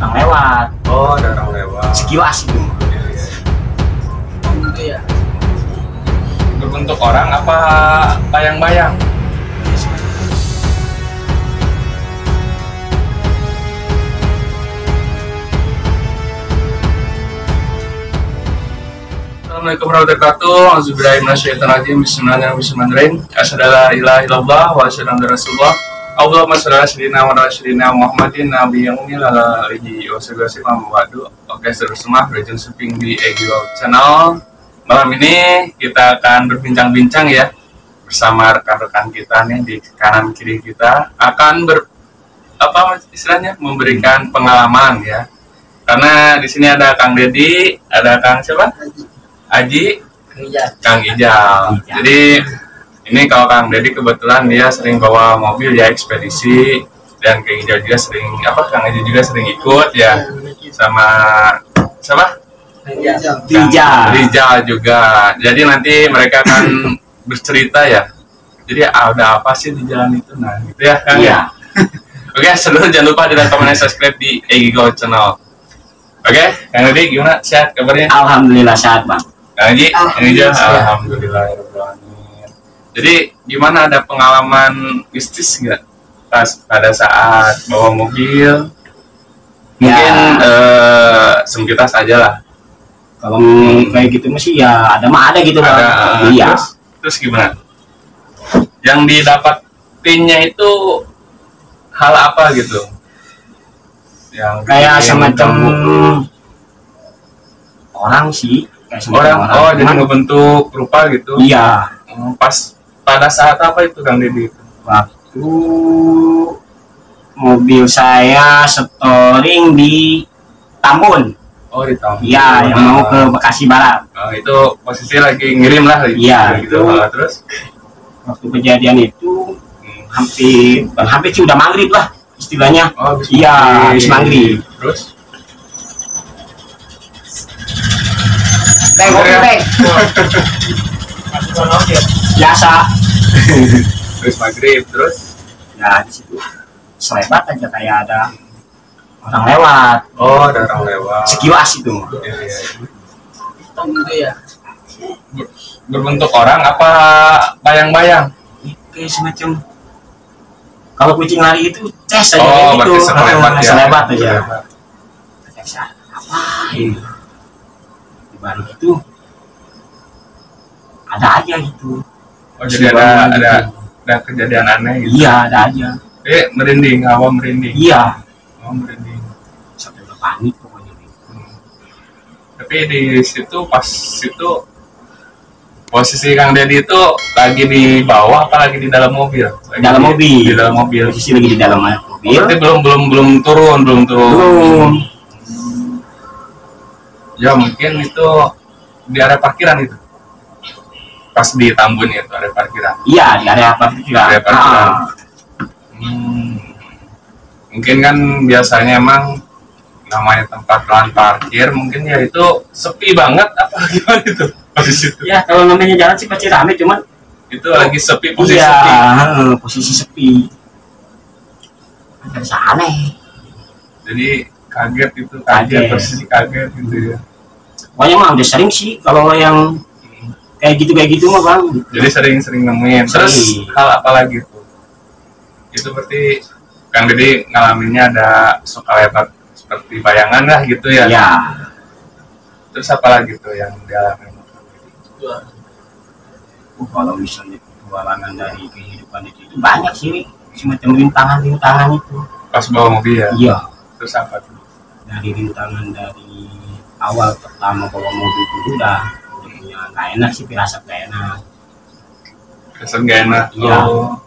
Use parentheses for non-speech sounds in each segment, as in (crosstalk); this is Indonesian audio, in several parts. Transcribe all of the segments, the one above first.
orang lewat oh ada orang lewat sekilas itu Iya, iya. gitu ya berbentuk orang apa bayang-bayang Assalamualaikum warahmatullahi wabarakatuh. Auzubillahiminasyaitonirrajim. Bismillahirrahmanirrahim. Asyhadu an la ilaha illallah wa asyhadu anna rasulullah. Allahumma shalli ala sayyidina wa ala sayyidina Muhammadin nabiyyin ummi ala alihi wa sahbihi. Oke, saudara semua, Rejun Suping di Egio Channel. Malam ini kita akan berbincang-bincang ya bersama rekan-rekan kita nih di kanan kiri kita akan ber apa istilahnya memberikan pengalaman ya. Karena di sini ada Kang Dedi, ada Kang siapa? Aji, Kang Ijal. Ijal. Jadi ini kalau Kang Dedi kebetulan dia sering bawa mobil ya ekspedisi dan Kang Ijal juga sering apa Kang Aji juga sering ikut ya sama siapa? Rijal. Rijal juga. Jadi nanti mereka akan (coughs) bercerita ya. Jadi ada apa sih di jalan itu? Nah, gitu ya Kang. iya (laughs) Oke, seluruh jangan lupa di like, comment, dan subscribe di Egigo Channel. Oke, Kang Dedi gimana? Sehat kabarnya? alhamdulillah sehat bang Kang ini aja. Alhamdulillah. Alhamdulillah. Jadi gimana ada pengalaman mistis nggak pas pada saat bawa mobil? Mungkin Ya. eh, sengkitas aja lah. kalau kayak gitu masih ya ada mah ada gitu bang Ada. iya Terus, terus gimana? Yang didapatinnya itu hal apa gitu? Yang kayak semacam orang sih kayak semacam orang, orang, oh jadi ngebentuk rupa gitu. iya Hmm, Pas pada saat apa itu Kang Dedi? waktu mobil saya storing di Tambun Oh di tahun. iya yang mau ke Bekasi Barat Oh, itu posisi lagi ngirim lah. Iya, gitu. itu. Oh, terus waktu kejadian itu hmm. hampir bukan hampir sih udah maghrib lah istilahnya oh, habis Iya, habis maghrib. Terus Iya. bang. (laughs) biasa (laughs) terus maghrib terus ya di situ selebat aja kayak ada orang lewat oh ada orang lewat. sekilas itu Iya, iya. gitu ya Ber- berbentuk orang apa bayang-bayang? kayak semacam kalau kucing lari itu tes aja Oh, gitu selebat ya. selebat aja Selebat. Saya, apa ini di balik itu ada aja gitu Oh, jadi ada ada gitu. ada kejadian aneh gitu. iya ada aja Eh, merinding, hawa merinding. iya Oh, merinding. sampai udah panik pokoknya Hmm. Tapi di situ pas itu posisi Kang Dedi itu lagi di bawah apa lagi di dalam mobil? Lagi dalam di- mobil Di dalam mobil. posisi lagi di dalam Oh, mobil berarti belum belum belum turun, belum turun. belum Ya mungkin itu di area parkiran itu. Pas di Tambun itu area parkiran. iya di area parkiran Area parkiran. Ah, Hmm. Mungkin kan biasanya emang namanya tempat lahan parkir mungkin ya itu sepi banget apa (laughs) gimana itu posisi itu ya kalau namanya jalan sih pasti rame cuman itu lagi sepi posisi iya sepi posisi sepi ada rasa aneh jadi kaget itu kaget, Kaget. posisi kaget gitu ya pokoknya mah udah sering sih kalau yang kayak gitu kayak gitu mah bang. Jadi sering-sering nemuin. Terus Sering. hal apa lagi? Tuh itu berarti Kang Dedi ngalaminnya ada suka lewat seperti bayangan lah gitu ya. Ya terus apa lagi tuh yang dialami. Uh, kalau misalnya petualangan dari kehidupan itu, itu banyak sih semacam rintangan-rintangan itu. Pas bawa mobil ya? Iya. Terus apa tuh? Dari rintangan dari awal pertama bawa mobil itu udah punya nggak enak sih pirasat gak enak kesan gak enak Iya. Oh.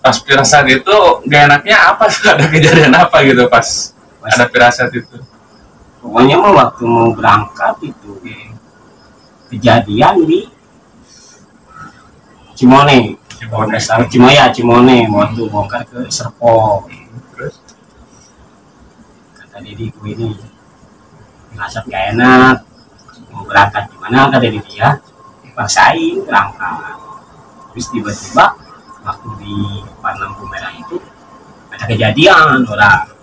pas pirasat itu gak enaknya apa sih ada kejadian apa gitu pas Pas- ada pirasat itu pokoknya mah waktu mau berangkat itu hmm. kejadian di Cimone Cimone. Cimoya Cimone waktu bongkar ke Serpong terus kata Dedi ku ini merasa gak enak mau berangkat gimana kata Dedi dia paksain berangkat terus tiba-tiba waktu di depan lampu merah itu ada kejadian orang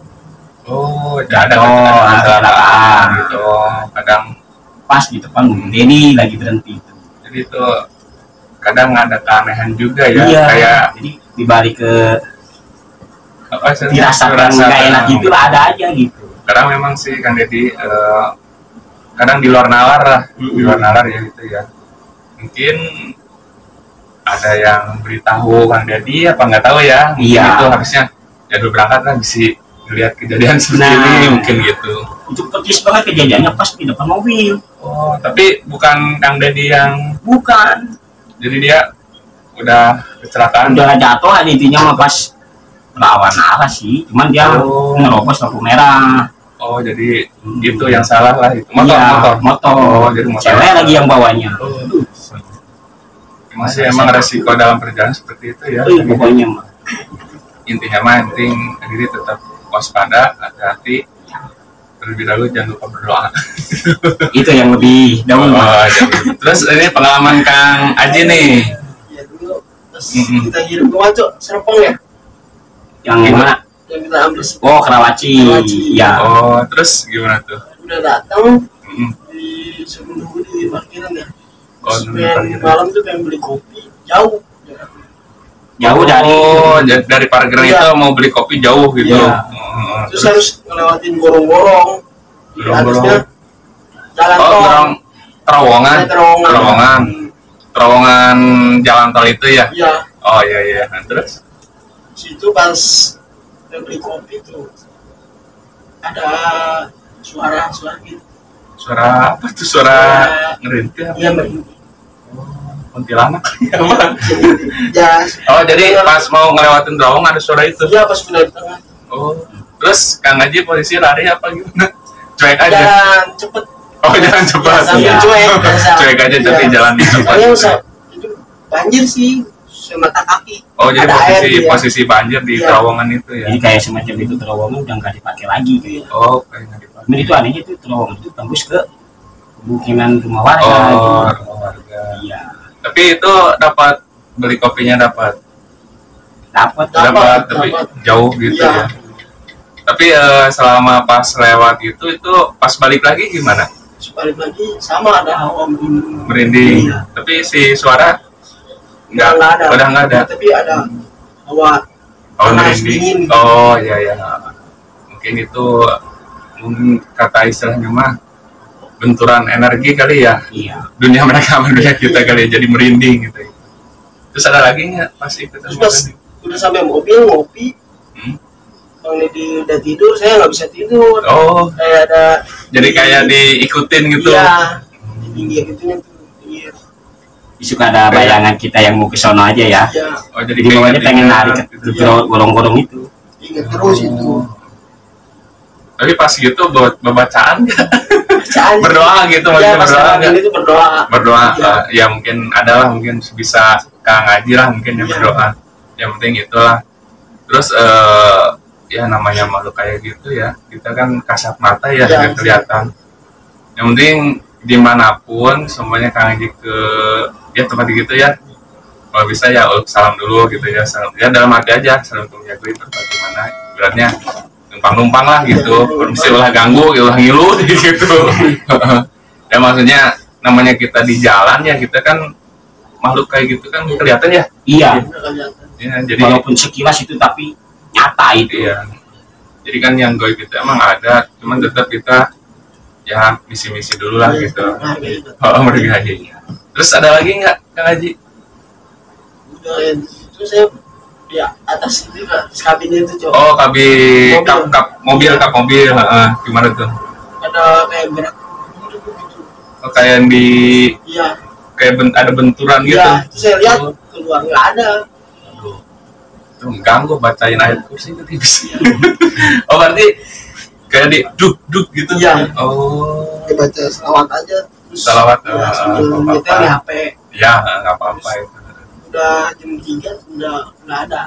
Oh, ada kecelakaan gitu. Kadang pas di depan Bung Denny lagi berhenti itu. Jadi itu kadang ada keanehan juga ya iya. kayak jadi dibalik ke apa sih dirasakan rasa- nggak enak gitu lah ada aja gitu. Kadang memang sih kan jadi eh, kadang di luar nalar lah di luar nalar ya gitu ya. Mungkin ada yang beritahu Kang Dedi apa nggak tahu ya mungkin Iya. itu harusnya jadwal berangkat kan bisa ngelihat kejadian (laughs) seperti Nah. ini mungkin gitu. Itu persis banget kejadiannya pas di depan mobil. Oh tapi bukan Kang Dedi yang bukan. Jadi dia udah kecelakaan. Udah jatuh intinya mah pas lawan arah sih. Cuman dia Oh. nerobos lampu merah oh jadi itu yang salah lah itu. Motor Iya, motor motor. Oh jadi motor. cewek lagi yang bawanya. Masih emang resiko dalam perjalanan seperti itu ya. Iya, pokoknya mah intinya mah penting diri tetap waspada hati-hati. Terlebih dahulu jangan lupa berdoa. (laughs) Itu yang lebih dahulu. Oh, jadi- terus ini pengalaman Kang Aji nih. Ya dulu terus Mm-mm. kita hidup ke Serpong ya, yang mana yang kita ambil oh Karawaci Karawaci. ya oh terus gimana tuh udah datang Mm-mm. di sebelum di parkiran ya. Oh, Terus pengen parkiran. malam tuh pengen beli kopi jauh. Ya. jauh dari oh ja- dari parkiran Iya. itu mau beli kopi jauh gitu Iya. Oh, Terus harus ngelewatin gorong-gorong. Atasnya jalan oh tol. terowongan terowongan. terowongan terowongan jalan tol itu ya Iya, oh iya iya nah, terus situ pas pengen beli kopi tuh ada suara-suara gitu. suara apa tuh suara ngerintih apa Iya, berhenti. kuntilanak (laughs) Ya, oh jadi pas mau ngelewatin terowongan ada suara itu iya pas pindah di tengah. Oh, terus Kang Haji posisi lari apa gimana? Cuek aja. Jalan cepet. Oh, jalan cepat. Ya, Iya. cuek biasa. (laughs) Cuek aja tapi Iya. jalan cepat. Soalnya usah itu banjir sih semata kaki. Oh, jadi Ada posisi air, iya. posisi banjir di Iya. terowongan itu ya. jadi kayak semacam itu terowongan udah nggak dipakai lagi gitu ya Oh, kayak nggak dipakai. dan itu anehnya tuh terowongan itu tembus ke pemukiman rumah warga Oh, gitu. rumah warga. iya Tapi itu dapat beli kopinya dapat. dapat Dapat, Dapat tapi dapat. jauh gitu Iya. ya. Tapi eh, selama pas lewat itu itu pas balik lagi gimana? Terus balik lagi sama ada hawa merinding. Merinding. Iya. Tapi si suara nggak Nggak ada. udah nggak ada. Tapi ada hawa Oh, panas, dingin. Oh, iya iya. Mungkin itu mungkin kata istilahnya mah benturan energi kali ya. iya Dunia mereka sama dunia kita kali ya, jadi merinding gitu. Terus ada lagi nggak pas ikut pas udah sampai mobil ngopi, Hmm? Bang Nedi udah tidur, saya nggak bisa tidur. Oh, Kayak ada jadi kayak diikutin gitu. Iya, di pinggir gitu. Suka ada bayangan kita yang mau ke sono aja ya Iya, Oh, jadi jadi bawahnya pengen lari ke gitu. ke gorong-gorong itu ingat terus itu. Tapi pas gitu buat bacaan nggak? Bacaan. berdoa gitu Iya, maksudnya pas berdoa tuh berdoa. berdoa Iya. eh, ya mungkin ada lah mungkin bisa kang ngaji lah mungkin yang Iya. berdoa yang penting itulah terus eh ya namanya makhluk kayak gitu ya kita kan kasat mata ya Iya. nggak kelihatan yang penting di mana pun semuanya kang ngaji ke ya tempat gitu ya. Kalau bisa ya uluk salam dulu gitu ya salam. Ya dalam hati aja salam tuh ya bagaimana beratnya numpang-numpang lah gitu kalau bisa ulah ganggu ya ulah ngilu (laughs) gitu ya maksudnya namanya kita di jalan ya kita kan makhluk kayak gitu kan kelihatan ya. Iya. Ya jadi walaupun sekilas itu tapi nyata itu. Iya. Jadi kan yang goib itu emang ada cuman tetap kita ya misi-misi dulu lah gitu. Nah, gitu. oh menghargai terus ada lagi nggak kang Haji? Udah ya, itu saya di atas itu kan kabin itu cok. Oh kabi Mobil. kap kap mobil kap mobil heeh. gimana tuh? Ada kayak gerak gitu gitu. Oh, kayak yang di iya. kayak ben- ada benturan gitu? iya itu saya lihat keluar nggak ada. Itu mengganggu bacain ayat kursi itu tipis (laughs) oh berarti kayak di duk duk gitu? Iya. oh. Dia baca selawat aja. terus Salawat, ya, apa-apa. nyetel di HP ya nggak apa-apa itu. udah jam tiga udah nggak ada.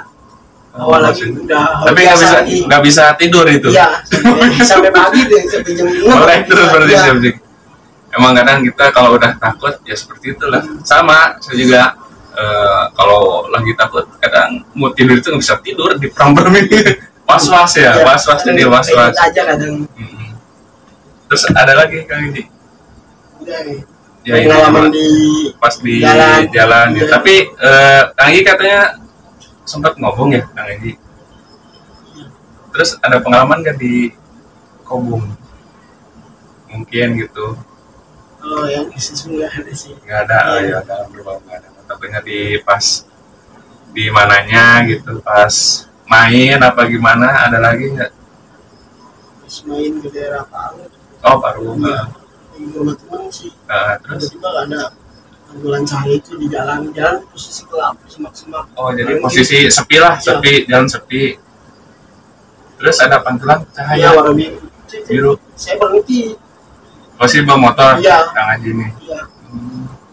Oh, awal lagi udah tapi nggak bisa nggak bisa tidur itu? Iya (laughs) sampai, sampai pagi deh sampai jam enam melek terus berarti sih Abzik. emang kadang kita kalau udah takut ya seperti itulah. Sama saya juga eh, kalau lagi takut kadang mau tidur itu nggak bisa tidur di perang ini. (laughs) Was was ya Iya, was was jadi was was aja kadang. Terus ada lagi kang ini nih ya pengalaman di pas di jalan. jalan, ya. Iya. tapi eh, kang Igi katanya sempat ngomong ya kang Igi terus ada pengalaman gak di Kobung mungkin gitu kalau yang bisnis nggak ada sih nggak ada oh, Iya. ya dalam berbau nggak ada takutnya di pas di mananya gitu pas main apa gimana ada lagi nggak terus main ke daerah Palu oh baru Iya. Teman sih Nah, terus? tiba-tiba ada ambulan cahaya itu di jalan jalan posisi gelap semak-semak. Oh jadi posisi sepi lah Iya. sepi jalan sepi. Terus ada pantulan ya cahaya? Warna biru. Biru. Saya berhenti. Posisi bawa motor? Iya. kang Haji nih. Iya.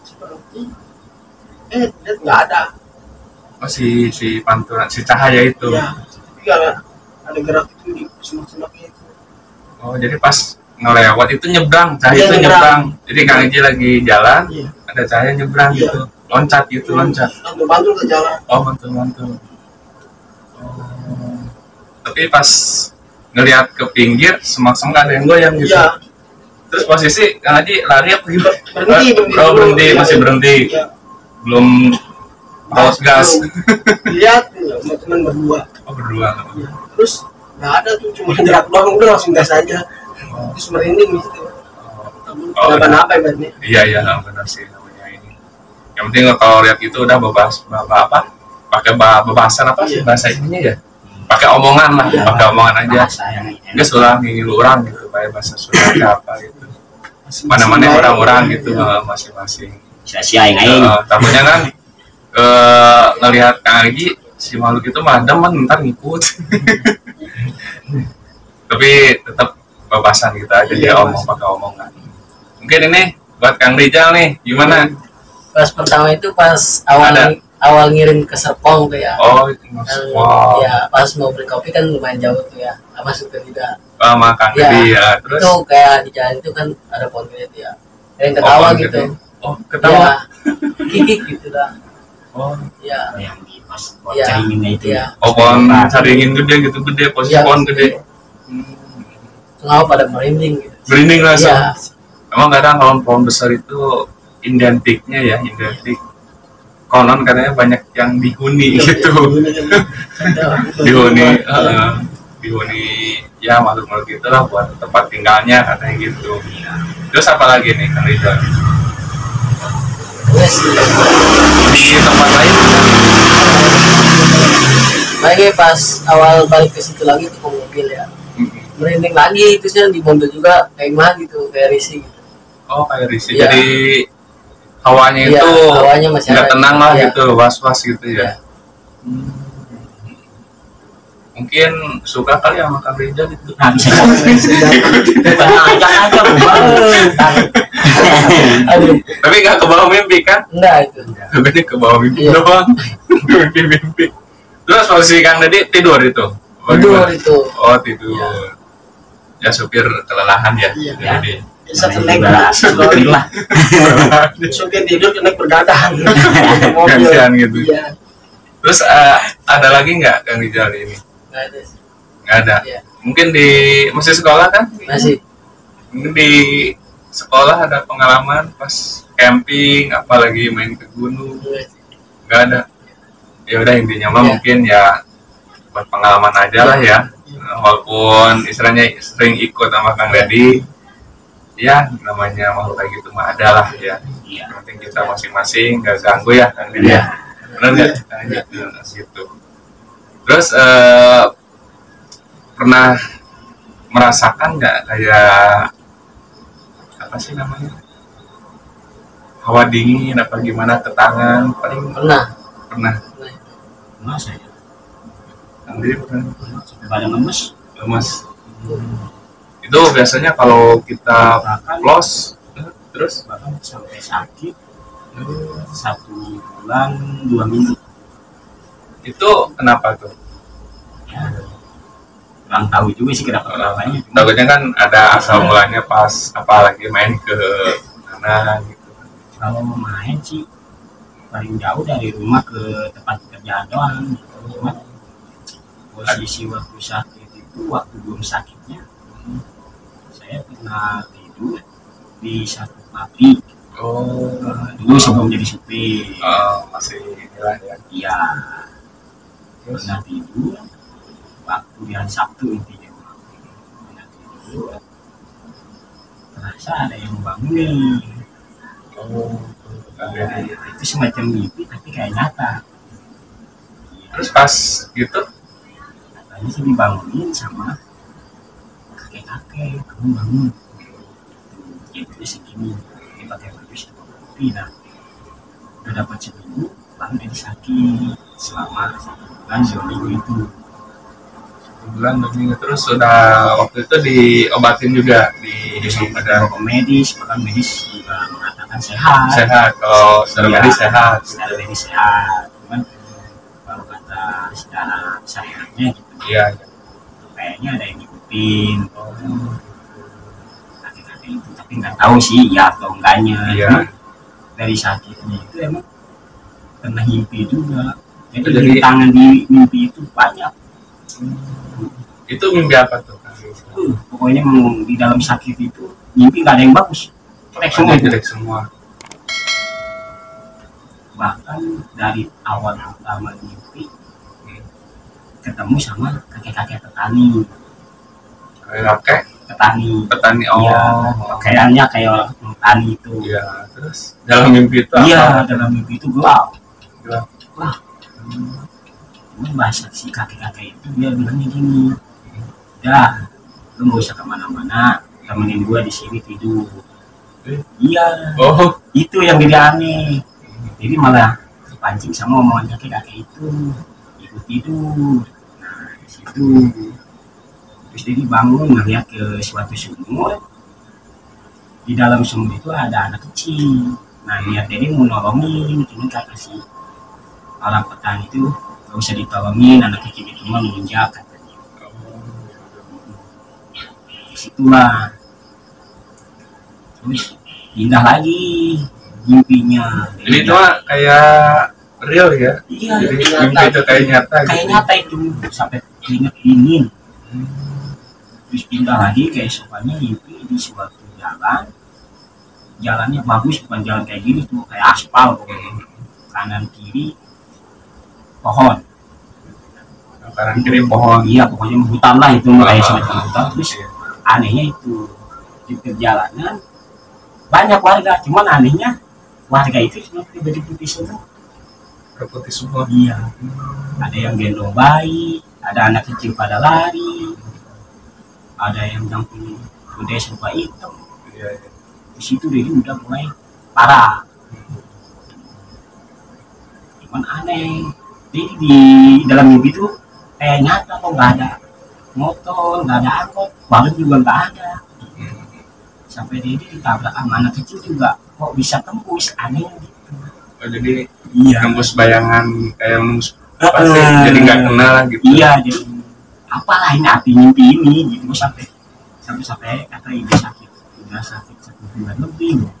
Saya berhenti. Eh lihat nggak ada. Oh si si pantulan si cahaya itu. Iya. Tapi ada ada gerak itu di semak-semak itu. Oh jadi pas ngelewat itu nyebrang cahaya Iya, itu nyebrang. nyebrang jadi kang Haji lagi jalan iya ada cahaya nyebrang Iya. gitu loncat gitu loncat bantu-bantu ke jalan Oh mantul mantul. Oh. Tapi pas ngelihat ke pinggir semak-semak ada yang goyang gitu. iya Terus posisi Kang Haji lari apa gitu? berhenti berhenti Oh, berhenti, Iya, masih iya. berhenti. iya Belum paus gas. lihat sama teman berdua Oh berdua. Iya. terus nggak ada tuh cuma gerak doang udah langsung gas aja terus merinding gitu Oh, kenapa-napa ibaratnya Iya iya nah, benar sih namanya ini. Yang penting kalau lihat itu udah bebas apa apa pakai bahasan apa sih Iya. bahasa ininya ya? Pakai omongan lah, Iya. pakai omongan aja. Enggak sulah ngilu orang gitu, kayak bahasa Sunda apa gitu. Mana-mana orang-orang gitu Iya. masing-masing. sia-sia yang lain Eh, takutnya kan eh ngelihat Kang Agi si makhluk itu mah demen ntar ngikut. (laughs) Tapi tetap bebasan kita aja Iya, dia omong pakai omongan. Mungkin ini buat Kang Rijal nih, gimana? pas pertama itu pas awal Ada. awal ngirim ke Serpong tuh ya Oh, itu Mas. Kan, wow. ya pas mau beli kopi kan lumayan jauh tuh ya masuk ke juga Sama Kang. Edi ya. Terus itu kayak di jalan itu kan ada pohon gede tuh ya ada yang Oh, ketawa pohon gitu gede. oh, ketawa. ya kikik gitu lah Oh, ya yang di pas Iya. caringinnya itu Iya. oh pohon caringin gede gitu gede, posisi Iya, pohon gede. Kenapa pada merinding gitu Merinding langsung. Iya. Emang kadang kalau pohon besar itu identiknya ya, identik. Konon katanya banyak yang dihuni gitu. dihuni, (laughs) eh, dihuni ya makhluk-makhluk itu lah buat tempat tinggalnya katanya gitu. Terus apa lagi nih Kang Rizal? Yes. Di tempat lain Lagi pas awal balik ke situ lagi ke mobil ya. Merinding lagi itu sih di mobil juga kayak gimana gitu kayak risih gitu Oh kayak risih. Iya. Jadi hawanya Iya, itu hawanya masih nggak ada. tenang lah Iya. gitu, was-was gitu Iya. ya. Hmm. Mungkin suka kali sama Kang Rizal itu. nah Tapi nggak ke bawah mimpi kan? enggak itu Tapi ini ke bawah mimpi Iya. doang. Mimpi-mimpi. Terus posisi Kang Dedi tidur itu? Oh, tidur itu Oh tidur. Ya supir kelelahan ya. Iya. Jadi bisa kenaik juga supir lah (laughs) supir tidur kenaik bergadang gantian gitu. iya Terus eh, ada lagi nggak Kang Rizal ini? enggak ada. Nggak ada. Iya. Mungkin di masih sekolah kan? masih Mungkin di sekolah ada pengalaman pas camping, apalagi main ke gunung, sih. nggak ada. Ya udah intinya mah Iya. mungkin ya buat pengalaman aja lah ya. Walaupun istilahnya sering ikut sama Kang Dedi, ya namanya makhluk kayak gitu mah ada lah ya. iya Yang penting kita masing-masing nggak ganggu ya Kang Dedi. Iya. Benar nggak? Kang Dedi? Gitu. Terus eh, pernah merasakan nggak kayak apa sih namanya hawa dingin apa gimana ke tangan paling pernah pernah pernah masa ya Kang Dedi pernah pada lemes lemas itu biasanya kalau kita bahkan close eh, terus? bahkan sampai sakit satu bulan dua minggu. Itu kenapa tuh? Ya kurang tahu juga sih kenapa kenapanya takutnya kan ada asal mulanya pas apalagi main ke mana gitu. Kalau main sih paling jauh dari rumah ke tempat kerjaan doang. Cuma posisi waktu itu waktu belum sakitnya saya pernah tidur di satu pabrik. Oh. Eh, dulu sebelum jadi supir. Eh, masih inilah ya? Iya. Pernah tidur waktu di hari Sabtu intinya. Pernah tidur. Terasa ada yang bangunin. Oh di- itu semacam mimpi tapi kayak nyata. Terus pas gitu katanya sih dibangunin sama kakek-kakek kamu bangun. Jadi segini dia pakai baju sama kopi nah udah dapat seminggu baru jadi sakit selama satu bulan dua minggu itu. Satu bulan dua minggu terus sudah waktu itu diobatin juga di ada ke medis bahkan medis juga mengatakan sehat. Sehat. Kalau secara Iya. medis sehat. Secara medis sehat. Cuman kalau kata secara syariatnya gitu iya kayaknya ada yang ngikutin kakek-kakek itu tapi nggak tahu sih ya atau enggaknya. Iya. Dari sakitnya itu emang pernah mimpi juga. Jadi, Jadi- rintangan di mimpi itu banyak. Itu mimpi apa tuh uh, pokoknya di dalam sakit itu mimpi nggak ada yang bagus. Jelek semua. jelek semua. Bahkan dari awal pertama mimpi ketemu sama kakek-kakek petani. Kayak kakek? Petani. Petani Iya, oh. pakaiannya kayak orang petani itu. Iya terus? Dalam mimpi itu iya dalam mimpi itu gelap Gelap. wah. Cuman bahasa si kakek-kakek itu dia bilangnya gini. Dah lu nggak usah ke mana-mana temenin gua di sini tidur. Eh. iya. Oh. Itu yang jadi aneh. Jadi malah terpancing sama omongan kakek-kakek itu. Ikut tidur situ terus jadi bangun ngeliat ke suatu sumur. Di dalam sumur itu ada anak kecil. Nah niat jadi mau nolongin cuma kata si orang petani itu gak usah ditolongin anak kecil itu mah menginjak katanya di situlah. Terus pindah lagi mimpinya. Jadi itu mah kayak real ya? Iya jadi nyata. mimpi itu kayak nyata kayak gitu. nyata itu sampai keringet dingin. Terus pindah lagi keesokannya mimpi di suatu jalan. Jalannya bagus bukan jalan kayak gini tuh kayak aspal pokoknya. Kanan kiri pohon. Kanan kiri pohon. Iya pokoknya hutan lah itu kayak semacam hutan. terus Iya. anehnya itu di perjalanan banyak warga cuman anehnya warga itu cuma baju putih semua. Putih semua. Iya. Ada yang gendong bayi ada anak kecil pada lari. Ada yang dampingi gede serba hitam. Iya iya. di situ dia udah mulai parah. Cuman aneh. Jadi di dalam mimpi itu kayak nyata kok nggak ada motor nggak ada angkot balon juga nggak ada. Sampai dia ditabrak sama anak kecil juga kok bisa tembus? Aneh gitu. Oh, jadi iya nembus bayangan kayak nembus apa sih? Heeh. jadi nggak kenal gitu. Iya jadi apalah ini arti mimpi ini? Gitu sampai sampai sampai kata ibu sakit. Udah sakit satu bulan lebih loh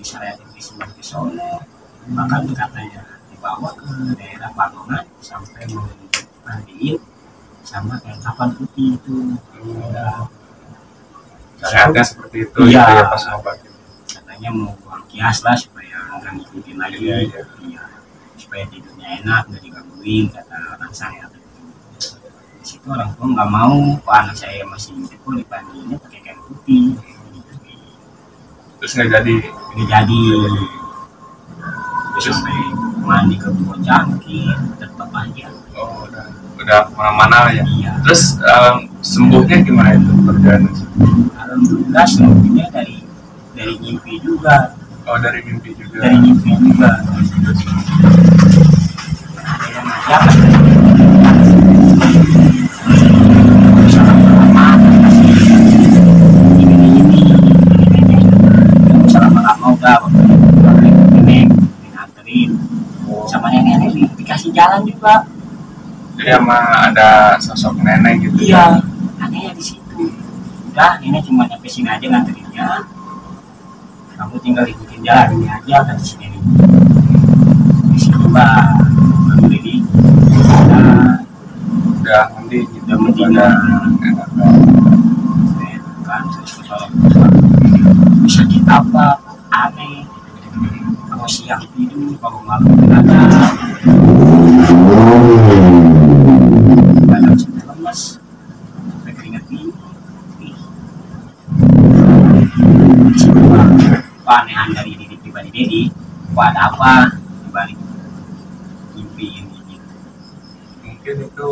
jadi saya dikasih ke sono bahkan katanya dibawa ke daerah Panongan sampai mandiin sama kayak kapan putih itu. Udah sehatnya seperti itu Iya. gitu ya pas ngobatin katanya mau buang kias lah supaya nggak ngikutin lagi. Iya, iya. Iya. Supaya tidurnya enak nggak digangguin kata orang saya. Di situ orang tua nggak mau kok anak saya masih kok dipandiinnya pakai kain putih. Terus nggak jadi? Nggak jadi. Terus? Sampai mandi ke bawah cangkir tetap aja. Oh udah. Udah ke mana-mana lah ya? Iya. Terus em, sembuhnya gimana itu? Kerjaan alhamdulillah semuanya dari dari mimpi juga oh dari mimpi juga. Dari mimpi juga sama nenek dikasih jalan juga jadi sama ada sosok nenek gitu iya anehnya di situ. Udah nenek cuma nyampe sini aja nganterinnya kamu tinggal ikutin jalan ini aja kata si nenek di situ mbak baru nah, udah gitu Udah mending. Udah kan terus bisa kita apa aneh kalau siang tidur kalau malam begadang kadang dari Wah, ada apa dibalik mimpi ini gitu? Mungkin itu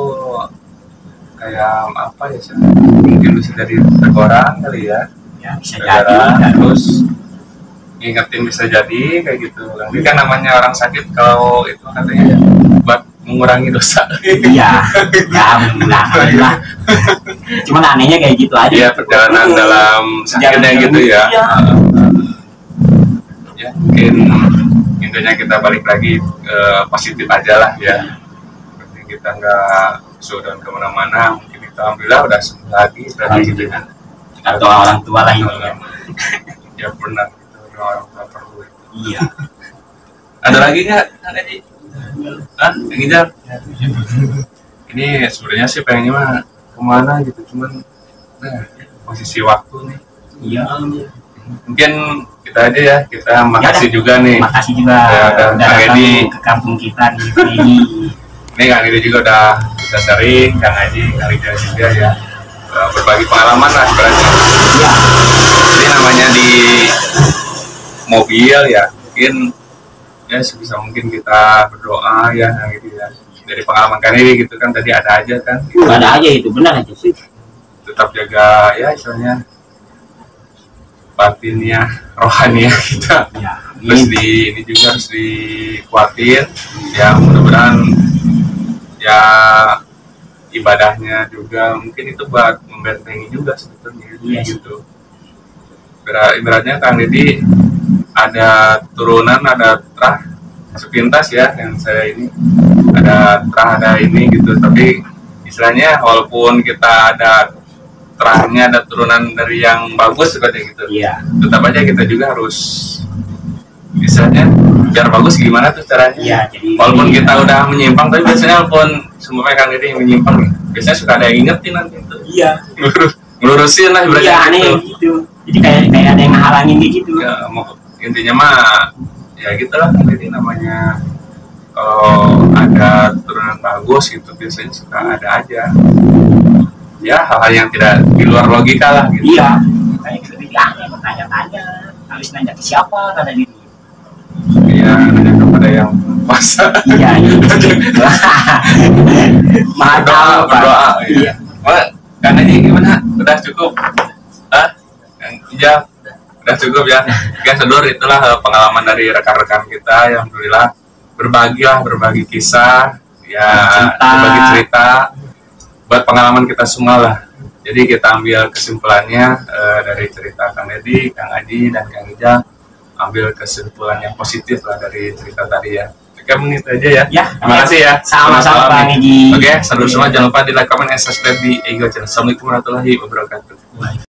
kayak apa ya Sya? mungkin bisa dari teguran kali ya. Ya bisa jadi gara dan terus ngingetin bisa jadi kayak gitu. Nanti kan namanya orang sakit kalau itu katanya buat mengurangi dosa. Iya (laughs) ya mudah-mudahan lah. Cuman anehnya kayak gitu aja. Iya perjalanan dalam sakitnya gitu ya. Ya mungkin intinya kita balik lagi ke positif aja lah ya. Seperti kita nggak sudah ke mana-mana mungkin kita alhamdulillah udah sembuh lagi berarti gitu kan. Kata orang tua lah ini (laughs) ya benar itu orang tua perlu iya. (laughs) Ada lagi nggak? Ada di ah yang Ijal ini sebenarnya sih pengennya mah ke mana gitu cuman nah, posisi waktu nih. Iya mungkin kita aja ya kita makasih Ya, juga nih. makasih juga. Ya, udah Kang Edi. ke kampung kita di Freddy (laughs) ini Kang Idi juga udah bisa sering Kang Haji Kang Ida juga ya. Berbagi pengalaman lah sebenarnya. Iya. Jadi namanya di mobil ya. Mungkin ya sebisa mungkin kita berdoa ya Kang Idi ya. Dari pengalaman Kang Idi gitu kan tadi ada aja kan. Ada aja itu benar aja sih tetap jaga ya istilahnya batinnya rohania kita. Ya terus di ini juga harus dikuatin. Ya mudah-mudahan ya ibadahnya juga mungkin itu buat membentengi juga sebetulnya Iya. gitu. Ibarat- ibaratnya Kang Deddy ada turunan ada terah sepintas ya yang saya ini ada terah ada ini gitu. Tapi istilahnya walaupun kita ada terahnya ada turunan dari yang bagus seperti gitu. Iya. Tetap aja kita juga harus misalnya biar bagus gimana tuh caranya? Iya jadi walaupun ini, kita udah menyimpang tapi biasanya walaupun semua kan ini yang menyimpang biasanya suka ada yang ingetin nanti tuh iya. Ngelurus- (laughs) ngelurusin lah iya ibaratnya aneh gitu. gitu. Jadi kayak kayak ada yang ngehalangin kayak gitu. Ya mau intinya mah ya gitulah jadi namanya. Kalau ada turunan bagus gitu biasanya suka ada aja ya hal-hal yang tidak di luar logika lah gitu. Iya. Gitu jadi aneh bertanya-tanya. Harus nanya ke siapa kata diri ya nanya kepada yang puasa iya iya. (laughs) Maha berdoa berdoa iya. Ya. Wah, karena ini gimana? Udah cukup. Ah hijab udah cukup ya. Ya sedur itulah eh, pengalaman dari rekan-rekan kita yang alhamdulillah. Berbagi lah berbagi kisah ya Cerita. berbagi cerita buat pengalaman kita semua lah. Jadi kita ambil kesimpulannya eh, dari cerita Kang Edi, Kang Adi, dan Kang Ijal ambil kesimpulan yang positif lah dari cerita tadi ya. Oke menit aja ya. Ya terima kasih ya. sama-sama Bang nih. Egi Oke, saudara semua. Jangan lupa di like, comment, subscribe di Ego Channel. Assalamualaikum warahmatullahi wabarakatuh.